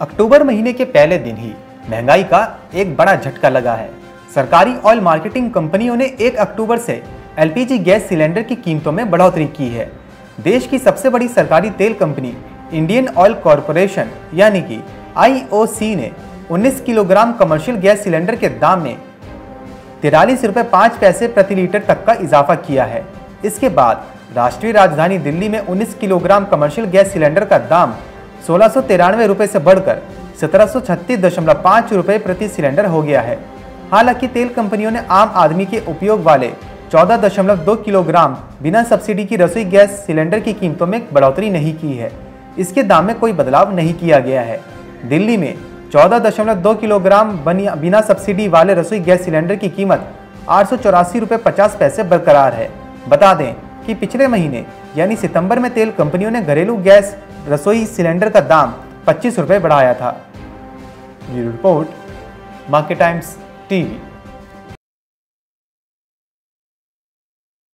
अक्टूबर महीने के पहले दिन ही महँगाई का एक बड़ा झटका लगा है। सरकारी ऑयल मार्केटिंग कंपनियों ने 1 अक्टूबर से एलपीजी गैस सिलेंडर की कीमतों में बढ़ोतरी की है। देश की सबसे बड़ी सरकारी तेल कंपनी इंडियन ऑयल कॉरपोरेशन, यानी कि आईओसी ने 19 किलोग्राम कमर्शियल गैस सिलेंडर के दाम में तिरालीस रुपये पाँच पैसे प्रति लीटर तक का इजाफा किया है। इसके बाद राष्ट्रीय राजधानी दिल्ली में 19 किलोग्राम कमर्शियल गैस सिलेंडर का दाम सोलह सौ तिरानवे रुपये से बढ़कर सत्रह सौ छत्तीस दशमलव पाँच प्रति सिलेंडर हो गया है। हालाँकि तेल कंपनियों ने आम आदमी के उपयोग वाले चौदह दशमलव दो किलोग्राम बिना सब्सिडी की रसोई गैस सिलेंडर की कीमतों में बढ़ोतरी नहीं की है। इसके दाम में कोई बदलाव नहीं किया गया है। दिल्ली में चौदह दशमलव दो किलोग्राम बिना सब्सिडी वाले रसोई गैस सिलेंडर की कीमत आठ सौ चौरासी रुपये पचास पैसे बरकरार है। बता दें कि पिछले महीने, यानी सितंबर में तेल कंपनियों ने घरेलू गैस रसोई सिलेंडर का दाम पच्चीस रुपये बढ़ाया था। Bureau report Market Times TV.